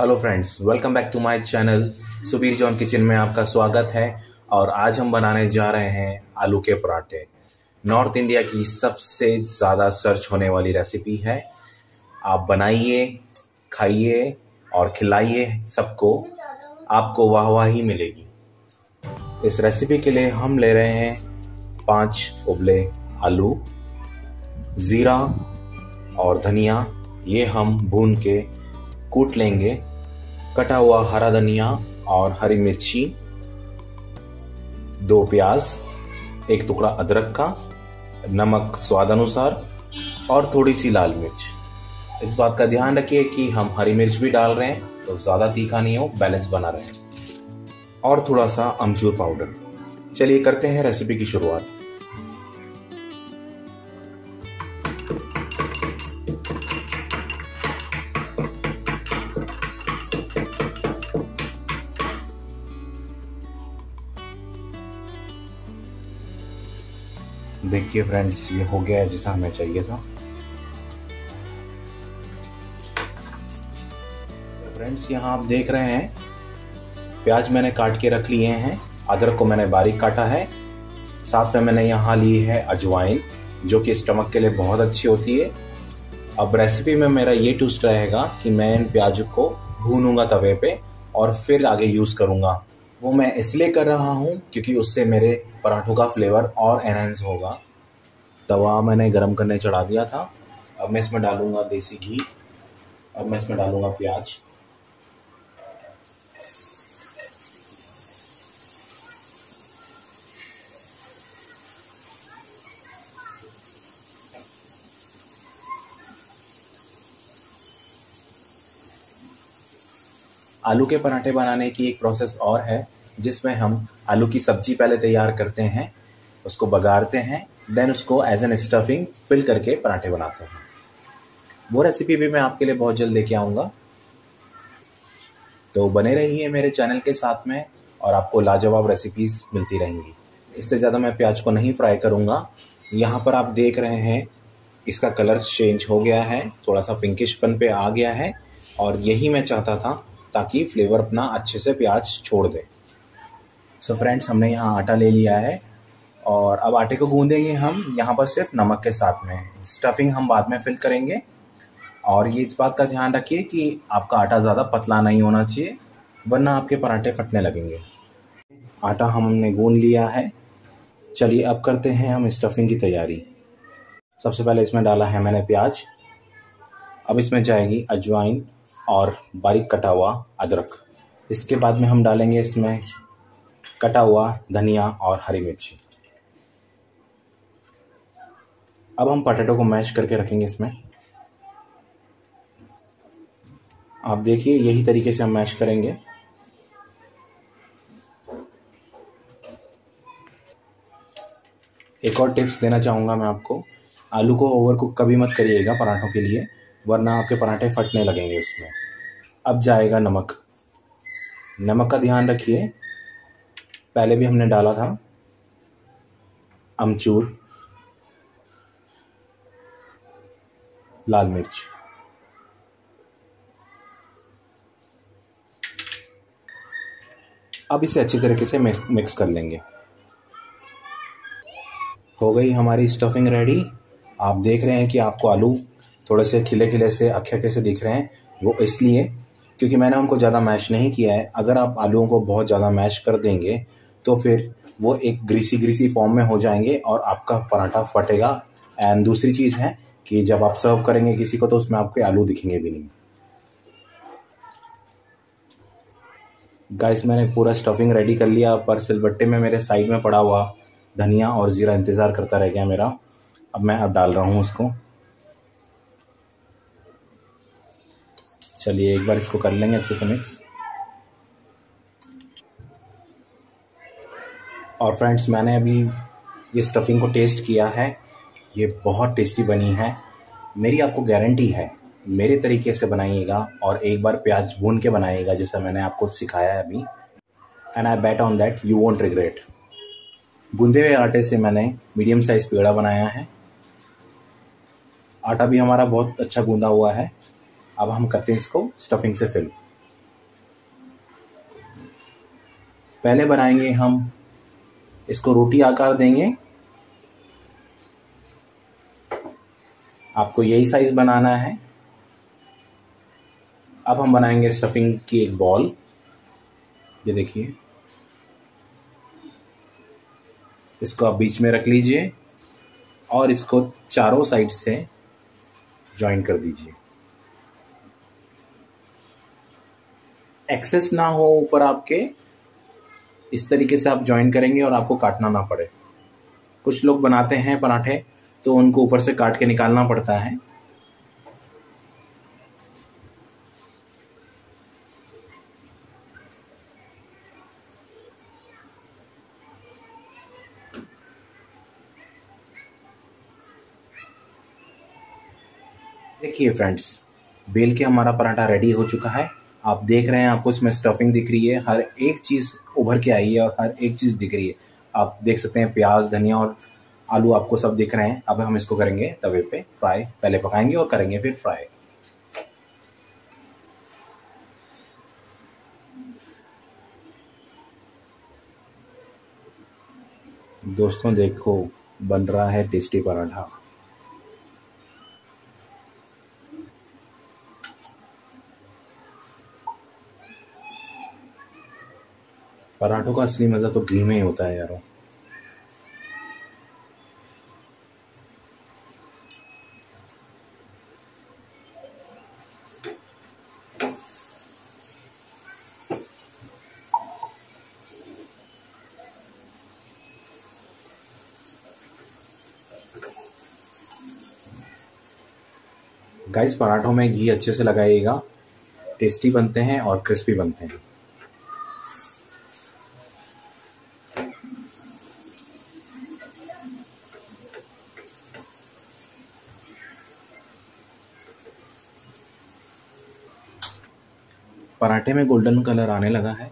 Hello friends welcome back to my channel Subir John kitchen में आपका स्वागत है। और आज हम बनाने जा रहे हैं आलू के पराठे। नॉर्थ इंडिया की सबसे ज़्यादा सर्च होने वाली रेसिपी है। आप बनाइए, खाइए और खिलाइए सबको। आपको वाह वाह ही मिलेगी। इस रेसिपी के लिए हम ले रहे हैं पाँच उबले आलू, ज़ीरा और धनिया। ये हम भून के कूट लेंगे। कटा हुआ हरा धनिया और हरी मिर्ची, दो प्याज, एक टुकड़ा अदरक का, नमक स्वाद अनुसार और थोड़ी सी लाल मिर्च। इस बात का ध्यान रखिए कि हम हरी मिर्च भी डाल रहे हैं तो ज़्यादा तीखा नहीं हो, बैलेंस बना रहे और थोड़ा सा अमचूर पाउडर। चलिए करते हैं रेसिपी की शुरुआत। देखिए फ्रेंड्स ये हो गया है जैसा हमें चाहिए था। फ्रेंड्स यहाँ आप देख रहे हैं, प्याज मैंने काट के रख लिए हैं, अदरक को मैंने बारीक काटा है, साथ में मैंने यहाँ ली है अजवाइन, जो कि स्टमक के लिए बहुत अच्छी होती है। अब रेसिपी में मेरा ये टूस्ट रहेगा कि मैं इन प्याज को भूनूँगा तवे पे और फिर आगे यूज़ करूँगा। वो मैं इसलिए कर रहा हूँ क्योंकि उससे मेरे पराठों का फ्लेवर और एनहेंस होगा। तवा मैंने गरम करने चढ़ा दिया था। अब मैं इसमें डालूँगा देसी घी। अब मैं इसमें डालूँगा प्याज। आलू के पराठे बनाने की एक प्रोसेस और है, जिसमें हम आलू की सब्ज़ी पहले तैयार करते हैं, उसको बगाड़ते हैं देन उसको एज एन स्टफिंग फिल करके पराठे बनाते हैं। वो रेसिपी भी मैं आपके लिए बहुत जल्द लेके आऊँगा। तो बने रहिए मेरे चैनल के साथ में और आपको लाजवाब रेसिपीज़ मिलती रहेंगी। इससे ज़्यादा मैं प्याज को नहीं फ्राई करूँगा। यहाँ पर आप देख रहे हैं, इसका कलर चेंज हो गया है, थोड़ा सा पिंकिशपन पे आ गया है, और यही मैं चाहता था ताकि फ्लेवर अपना अच्छे से प्याज छोड़ दे। सो so फ्रेंड्स हमने यहाँ आटा ले लिया है और अब आटे को गूंदेंगे हम यहाँ पर सिर्फ़ नमक के साथ में। स्टफिंग हम बाद में फिल करेंगे। और ये इस बात का ध्यान रखिए कि आपका आटा ज़्यादा पतला नहीं होना चाहिए, वरना आपके पराठे फटने लगेंगे। आटा हमने गूंद लिया है। चलिए अब करते हैं हम स्टफिंग की तैयारी। सबसे पहले इसमें डाला है मैंने प्याज। अब इसमें जाएगी अजवाइन। और बारीक कटा हुआ अदरक। इसके बाद में हम डालेंगे इसमें कटा हुआ धनिया और हरी मिर्ची। अब हम पटेटो को मैश करके रखेंगे इसमें। आप देखिए, यही तरीके से हम मैश करेंगे। एक और टिप्स देना चाहूँगा मैं आपको। आलू को ओवर कुक कभी मत करिएगा पराठों के लिए। वरना आपके पराठे फटने लगेंगे उसमें। अब जाएगा नमक। नमक का ध्यान रखिए। पहले भी हमने डाला था अमचूर, लाल मिर्च। अब इसे अच्छी तरीके से मिक्स कर लेंगे। हो गई हमारी स्टफिंग रेडी आप देख रहे हैं कि आपको आलू थोड़े से खिले खिले से, अखे अखे से दिख रहे हैं। वो इसलिए क्योंकि मैंने उनको ज़्यादा मैश नहीं किया है। अगर आप आलूओं को बहुत ज़्यादा मैश कर देंगे तो फिर वो एक ग्रीसी ग्रीसी फॉर्म में हो जाएँगे और आपका पराठा फटेगा। एंड दूसरी चीज़ है कि जब आप सर्व करेंगे किसी को तो उसमें आपके आलू दिखेंगे भी नहीं। गाइस मैंने पूरा स्टफिंग रेडी कर लिया, पर सिलबट्टे में मेरे साइड में पड़ा हुआ धनिया और ज़ीरा इंतज़ार करता रह गया मेरा। अब मैं अब डाल रहा हूँ उसको। चलिए एक बार इसको कर लेंगे अच्छे से मिक्स और फ्रेंड्स मैंने अभी ये स्टफिंग को टेस्ट किया है। ये बहुत टेस्टी बनी है। मेरी आपको गारंटी है, मेरे तरीके से बनाइएगा और एक बार प्याज भून के बनाइएगा, जैसा मैंने आपको सिखाया है अभी। And I bet on that you won't regret गूंदे हुए आटे से मैंने मीडियम साइज़ पेड़ा बनाया है। आटा भी हमारा बहुत अच्छा गूंदा हुआ है। अब हम करते हैं इसको स्टफिंग से फिल पहले बनाएँगे हम इसको रोटी आकार देंगे। आपको यही साइज़ बनाना है। अब हम बनाएँगे स्टफिंग की एक बॉल ये देखिए। इसको आप बीच में रख लीजिए और इसको चारों साइड से ज्वाइन कर दीजिए। एक्सेस ना हो ऊपर आपके, इस तरीके से आप ज्वाइन करेंगे और आपको काटना ना पड़े। कुछ लोग बनाते हैं पराठे तो उनको ऊपर से काट के निकालना पड़ता है। देखिए फ्रेंड्स बेल के हमारा पराठा रेडी हो चुका है। आप देख रहे हैं, आपको इसमें स्टफिंग दिख रही है। हर एक चीज़ उभर के आई है और हर एक चीज़ दिख रही है। आप देख सकते हैं, प्याज, धनिया और आलू आपको सब दिख रहे हैं। अब हम इसको करेंगे तवे पे फ्राई पहले पकाएँगे और करेंगे फिर फ्राई दोस्तों, देखो, बन रहा है टेस्टी पराठा। पराठों का असली मज़ा तो घी में ही होता है यारों। गाइस पराठों में घी अच्छे से लगाइएगा, टेस्टी बनते हैं और क्रिस्पी बनते हैं। पराठे में गोल्डन कलर आने लगा है।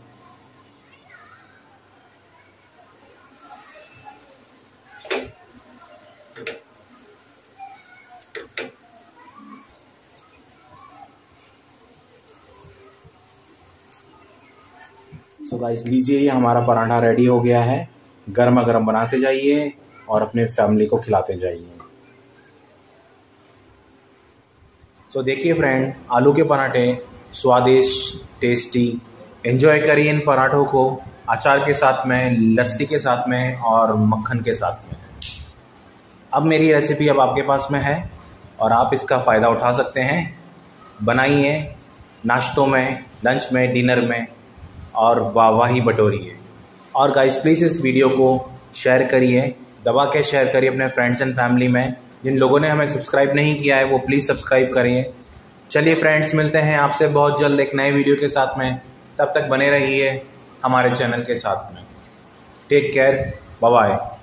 सो so गाइस लीजिए, ये हमारा पराठा रेडी हो गया है। गर्मा गर्म बनाते जाइए और अपने फैमिली को खिलाते जाइए। सो so देखिए फ्रेंड आलू के पराठे स्वादिष्ट टेस्टी एंजॉय करिए इन पराठों को। अचार के साथ में, लस्सी के साथ में और मक्खन के साथ में। अब मेरी रेसिपी अब आपके पास में है और आप इसका फ़ायदा उठा सकते हैं। बनाइए नाश्तों में लंच में डिनर में और वाहवाही बटोरिए और गाइस प्लीज़ इस वीडियो को शेयर करिए, दबा के शेयर करिए अपने फ्रेंड्स एंड फैमिली में। जिन लोगों ने हमें सब्सक्राइब नहीं किया है, वो प्लीज़ सब्सक्राइब करिए। चलिए फ्रेंड्स मिलते हैं आपसे बहुत जल्द एक नए वीडियो के साथ में। तब तक बने रहिए हमारे चैनल के साथ में। Take care bye